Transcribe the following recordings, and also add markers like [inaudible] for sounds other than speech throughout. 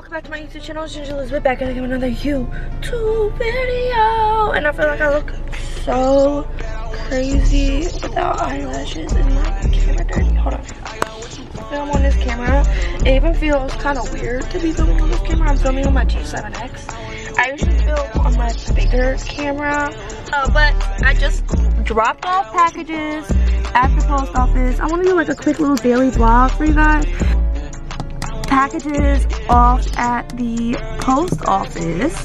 welcome back to my YouTube channel. It's Jinger Elizabeth back and I with another YouTube video. And I feel like I look so crazy without eyelashes and my camera dirty. Hold on. I film on this camera. It even feels kind of weird to be filming on this camera. I'm filming on my G7X. I usually film on my bigger camera. Uh, but I just dropped off packages at the post office. I want to do like a quick little daily vlog for you guys packages off at the post office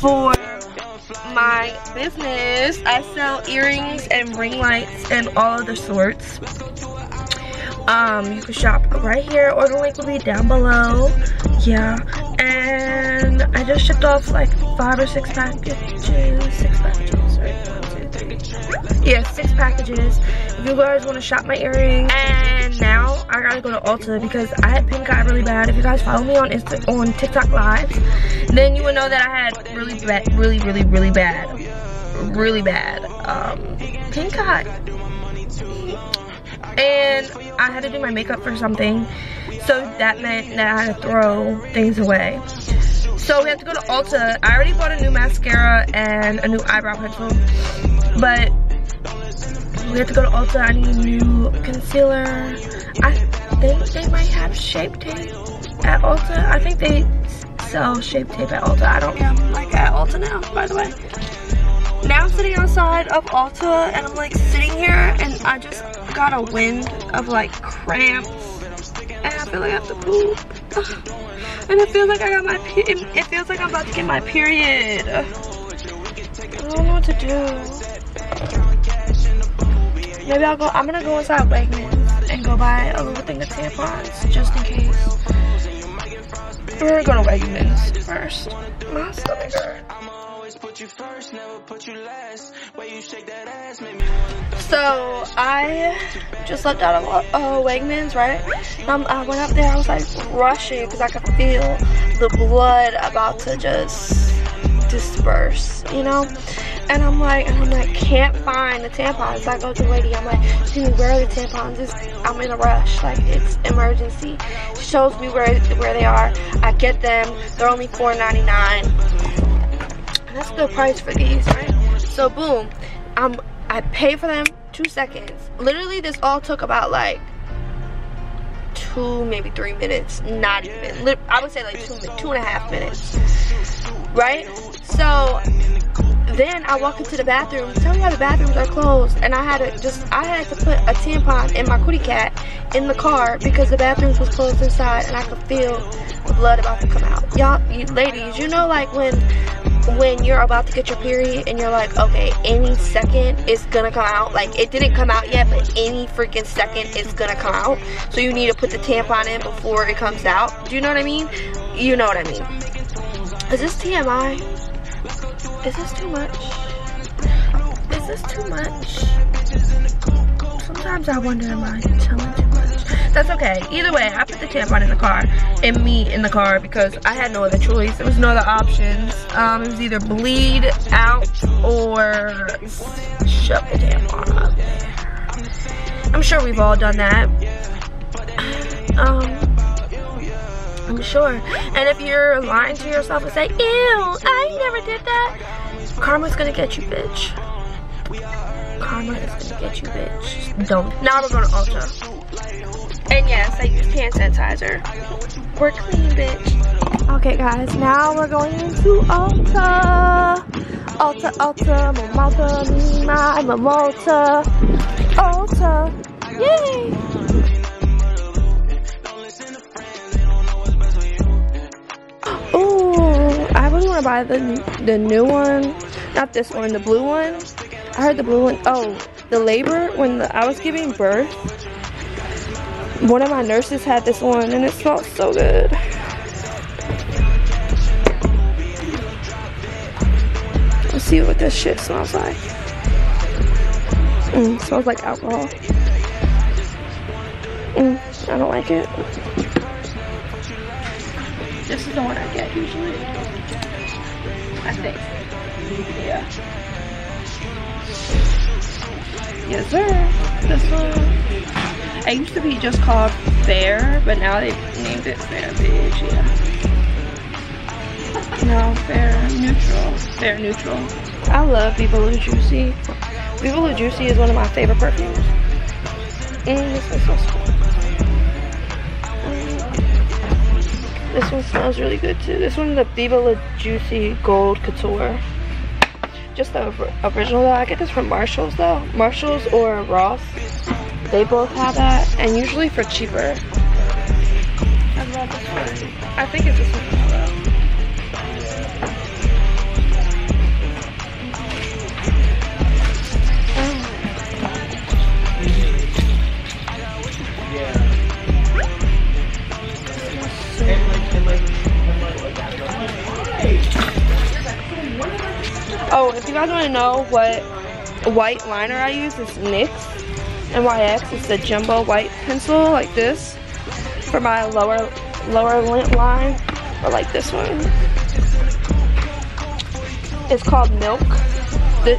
for my business. I sell earrings and ring lights and all of the sorts. Um, you can shop right here or the link will be down below. Yeah, and I just shipped off like five or six packages, six packages, right? One, two, three. Yeah, six packages. If you guys want to shop my earrings and I gotta go to Ulta because I had pink eye really bad. If you guys follow me on Insta on TikTok lives, then you would know that I had really bad, really, really, really bad, really bad um, pink eye. And I had to do my makeup for something, so that meant that I had to throw things away. So we have to go to Ulta. I already bought a new mascara and a new eyebrow pencil, but we have to go to Ulta. I need a new concealer. I think they might have Shape Tape at Ulta. I think they sell Shape Tape at Ulta. I don't know. Like at Ulta now, by the way. Now I'm sitting outside of Ulta and I'm like sitting here and I just got a wind of like cramps. And I feel like I have to poop. And it feels like I got my, it feels like I'm about to get my period. I don't know what to do. Maybe I'll go, I'm gonna go inside Wegmans and go buy a little thing of tampons just in case. We're gonna Wegmans first. My stomach So I just left out of uh, Wegmans, right? Um, I went up there, I was like rushing because I could feel the blood about to just disperse, you know? And I'm like, and I'm like, can't find the tampons. So I go to the lady, I'm like, excuse me, where the tampons? It's, I'm in a rush, like it's emergency. She shows me where where they are. I get them. They're only $4.99. That's a good price for these, right? So boom, I'm I pay for them two seconds. Literally, this all took about like two, maybe three minutes. Not even. I would say like two, two and a half minutes. Right? So then I walk into the bathroom. Tell me how the bathrooms are closed, and I had to just I had to put a tampon in my kitty cat in the car because the bathrooms was closed inside, and I could feel the blood about to come out. Y'all, you ladies, you know like when when you're about to get your period and you're like, okay, any second it's gonna come out. Like it didn't come out yet, but any freaking second it's gonna come out. So you need to put the tampon in before it comes out. Do you know what I mean? You know what I mean. Is this TMI? Is this too much? Is this too much? Sometimes I wonder, am I telling too much? That's okay. Either way, I put the tampon in the car and me in the car because I had no other choice. There was no other options. Um, it was either bleed out or shove the tampon up. I'm sure we've all done that. [sighs] Um, I'm sure. And if you're lying to yourself and say, ew, I never did that, karma's gonna get you, bitch. Karma is gonna get you, bitch. Don't. Now we're going to Ulta. And yes, I use hand sanitizer. We're clean, bitch. Okay, guys, now we're going into Ulta. Ulta, Ulta, Momota, Mima, Momota. Ulta. Yay! To buy the the new one, not this one, the blue one. I heard the blue one. Oh, the labor when the, I was giving birth. One of my nurses had this one, and it smells so good. Let's see what this shit smells like. Mm, smells like alcohol. Mm, I don't like it. This is the one I get usually. I think. Yeah. Yes, sir. This one. It used to be just called Fair, but now they named it Fair Bitch. Yeah. No, fair, neutral. Fair, neutral. I love Viva La Juicy. Viva La Juicy is one of my favorite perfumes. Mm, this one smells cool. This one smells really good too. This one's the Viva La Juicy Gold Couture. Just the original though. I get this from Marshalls though. Marshalls or Ross. They both have that and usually for cheaper. I think it's this one. Oh, if you guys want to know what white liner I use, it's NYX. NYX. It's the jumbo white pencil like this for my lower lower lint line or like this one. It's called Milk.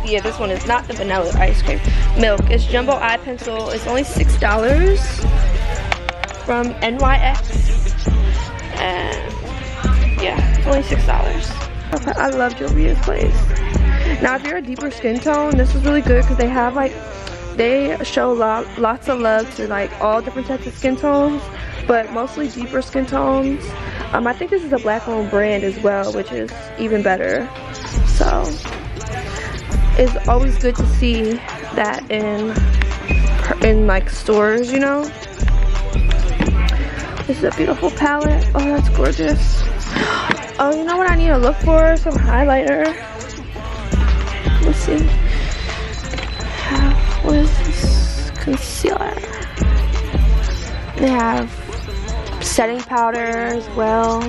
Yeah, this one is not the vanilla ice cream. Milk. It's jumbo eye pencil. It's only $6 from NYX. And yeah, it's only $6. I love Juvia's Place. Now, if you're a deeper skin tone, this is really good because they have like, they show lot, lots of love to like all different types of skin tones, but mostly deeper skin tones. Um, I think this is a black owned brand as well, which is even better. So, it's always good to see that in, in like stores, you know. This is a beautiful palette. Oh, that's gorgeous. Oh, you know what I need to look for? Some highlighter. Let's see. What is this? Concealer. They have setting powder as well.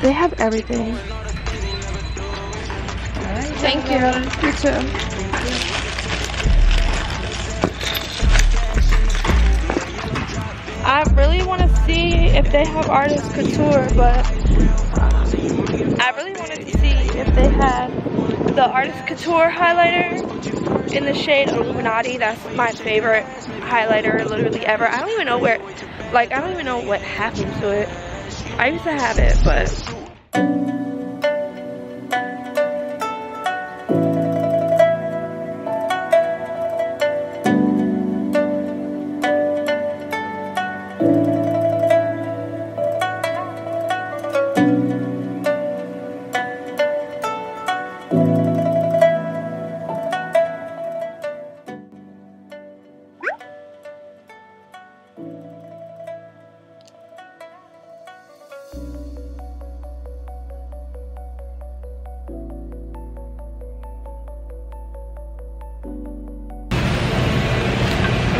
They have everything. Thank you. You too. I really want to see if they have artist couture, but um, I really wanted to see if they had the Artist Couture highlighter in the shade Illuminati. That's my favorite highlighter literally ever. I don't even know where, like, I don't even know what happened to it. I used to have it, but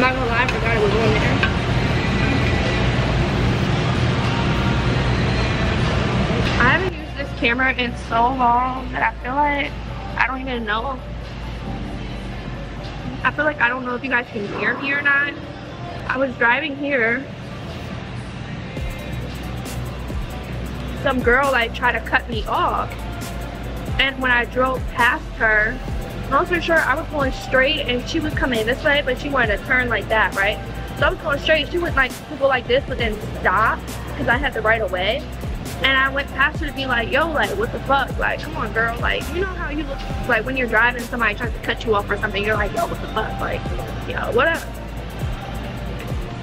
not gonna lie, I forgot it was there. I haven't used this camera in so long that I feel like I don't even know. I feel like I don't know if you guys can hear me or not. I was driving here. Some girl like tried to cut me off. And when I drove past her, long story short, I was going straight and she was coming this way, but she wanted to turn like that, right? So I was going straight. She went like to go like this, but then stop because I had the right of way. And I went past her to be like, yo, like, what the fuck? Like, come on, girl. Like, you know how you look, like, when you're driving, somebody tries to cut you off or something, you're like, yo, what the fuck? Like, yo, what up?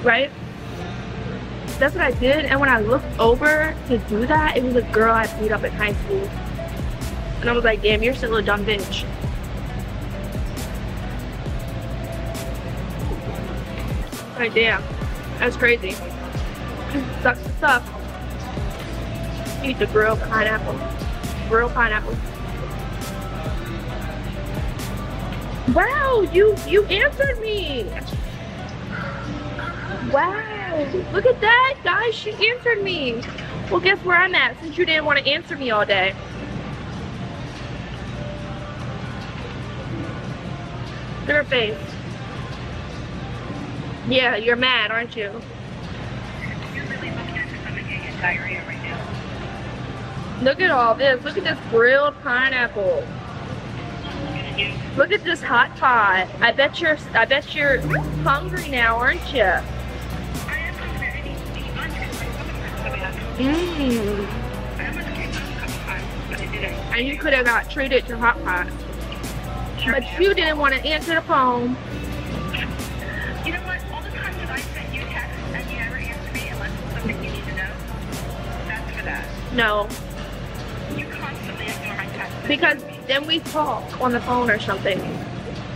Right? That's what I did. And when I looked over to do that, it was a girl I beat up in high school. And I was like, damn, you're still a dumb bitch. Damn. That's crazy. Sucks to suck. Eat the grilled pineapple. Grilled pineapple. Wow, you you answered me. Wow, look at that, guys. She answered me. Well, guess where I'm at since you didn't want to answer me all day. Her face. Yeah, you're mad, aren't you? You're really looking at your stomach and diarrhea right now. Look at all this. Look at this grilled pineapple. Look at this hot pot. I bet you're I bet you're hungry now, aren't you? I am hungry. I need to eat lunch because my stomach hurts so bad. Mmm. I almost came home a couple times. and you could have got treated to hot pot. But you didn't want to answer the phone. No, You constantly ignore my texts. because then we talk on the phone or something.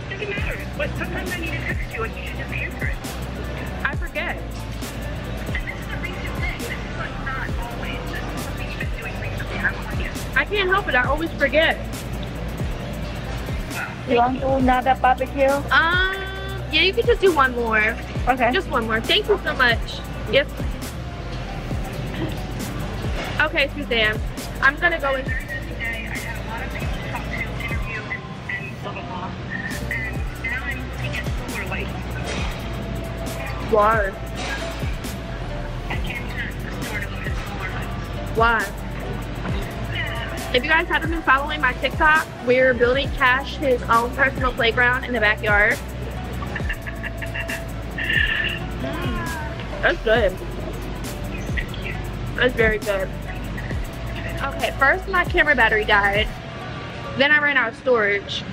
Doesn't matter. But sometimes I need to text you and you should just answer it. I forget. And this is a recent thing. This is like not always. This is something you've been doing recently. I'm on you. I can't help it. I always forget. You want to do another barbecue? Um, yeah, you can just do one more. Okay. Just one more. Thank you so much. Yes. Okay, Suzanne. I'm gonna go in. Thursday today, I had a lot of people to talk to, interview, and, and blah, blah, blah. And now I'm looking at solar lights. Why? I came to the store to look at solar lights. Why? If you guys haven't been following my TikTok, we're building Kash his own personal playground in the backyard. [laughs] That's good. That's very good. Okay, first my camera battery died. Then I ran out of storage.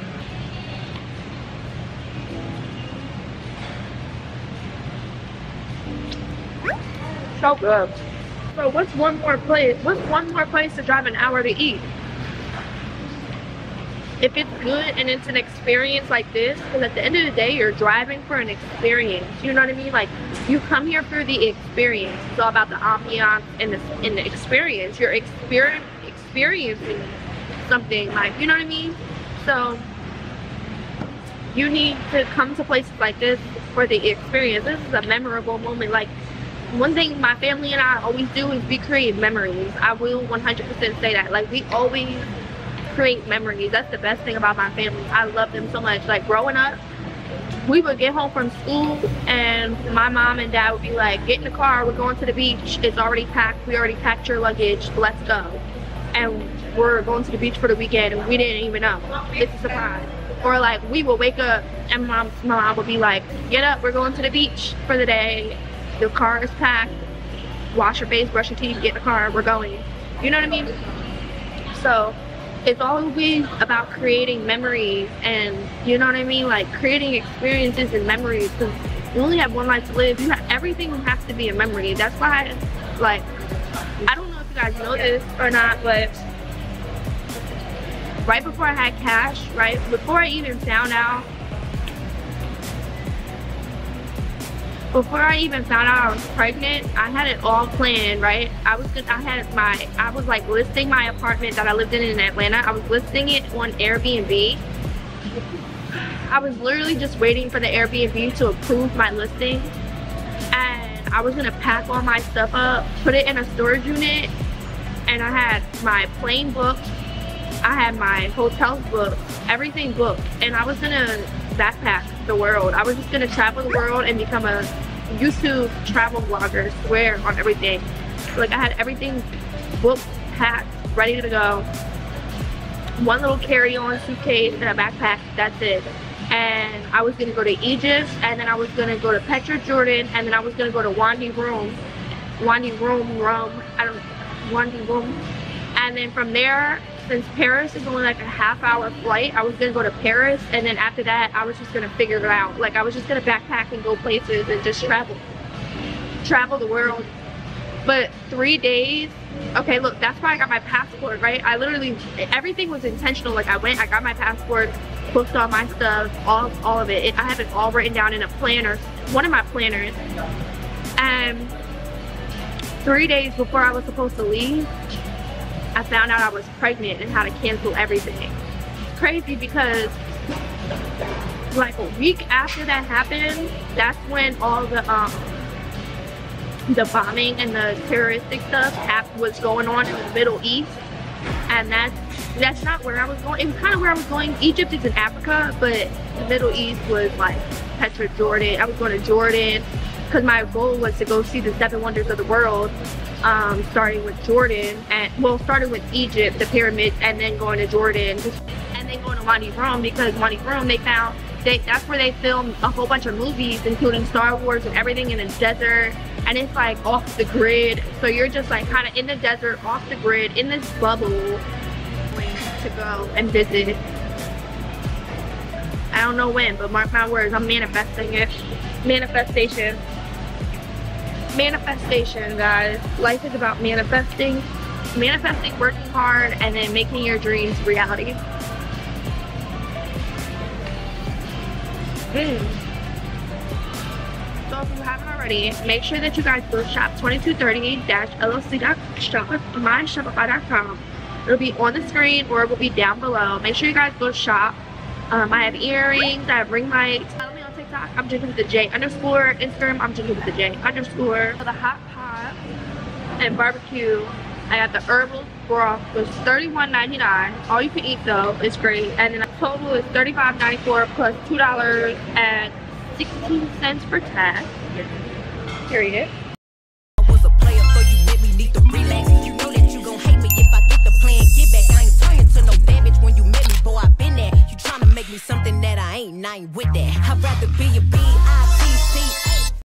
So good. So what's one more place? What's one more place to drive an hour to eat? If it's good and it's an experience like this, because at the end of the day, you're driving for an experience. You know what I mean? Like you come here for the experience. It's all about the ambiance and the and the experience. You're exper- experiencing something like you know what I mean. So you need to come to places like this for the experience. This is a memorable moment. Like one thing my family and I always do is we create memories. I will 100% say that. Like we always create memories. That's the best thing about my family. I love them so much. Like growing up, we would get home from school and my mom and dad would be like, get in the car, we're going to the beach. It's already packed. We already packed your luggage. Let's go. And we're going to the beach for the weekend and we didn't even know. It's a surprise. Or like we would wake up and my mom would be like, get up, we're going to the beach for the day. The car is packed. Wash your face, brush your teeth, get in the car, we're going. You know what I mean? So it's always about creating memories and you know what I mean? Like creating experiences and memories because you only have one life to live. You have everything has to be a memory. That's why like I don't know if you guys know this or not, but right before I had Kash, right before I even found out before I even found out I was pregnant, I had it all planned, right? I was just, I had my, I was like listing my apartment that I lived in in Atlanta. I was listing it on Airbnb. I was literally just waiting for the Airbnb to approve my listing. And I was gonna pack all my stuff up, put it in a storage unit. And I had my plane booked. I had my hotel booked, everything booked. And I was gonna backpack the world. I was just gonna travel the world and become a YouTube travel vlogger, swear on everything. Like I had everything booked, packed, ready to go. One little carry-on suitcase and a backpack, that's it. And I was gonna go to Egypt and then I was gonna go to Petra, Jordan, and then I was gonna go to Wadi Rum. Wadi Rum, Rum, I don't Wadi Rum. And then from there, since Paris is only like a half hour flight, I was gonna go to Paris and then after that I was just gonna figure it out. Like I was just gonna backpack and go places and just travel. Travel the world. But three days, okay look, that's why I got my passport, right? I literally everything was intentional. Like I went, I got my passport, booked all my stuff, all all of it. it I have it all written down in a planner, one of my planners. And three days before I was supposed to leave, I found out I was pregnant and how to cancel everything. Crazy because like a week after that happened, that's when all the um the bombing and the terroristic stuff was going on in the Middle East. And that's that's not where I was going. It was kind of where I was going. Egypt is in Africa, but the Middle East was like Petra, Jordan. I was going to Jordan because my goal was to go see the seven wonders of the world um, starting with Jordan and well starting with Egypt the pyramids and then going to Jordan and then going to Wadi Rum because Wadi Rum they found they that's where they filmed a whole bunch of movies including Star Wars and everything in the desert and it's like off the grid so you're just like kind of in the desert off the grid in this bubble to go and visit. I don't know when, but mark my words, I'm manifesting it. Manifestation. Manifestation, guys. Life is about manifesting. Manifesting, working hard, and then making your dreams reality. Mm. So if you haven't already, make sure that you guys go shop 2230-lc.shop.myshopify.com. It'll be on the screen or it will be down below. Make sure you guys go shop. Um, I have earrings, I have ring lights. TikTok, I'm drinking with the J underscore. Instagram, I'm drinking with the J underscore. For the hot pot and barbecue, I got the herbal broth was $31.99. All you can eat though is great. And then the total is $35.94 plus $2.16 for tax. Period. was a player, so you let me need to relax. You know that you gon' hate me if I get the plan. Get back, I ain't turning to no damage when you met me, boy. I been there. You tryna make me something that I ain't, and I ain't with that. Rather be a bee.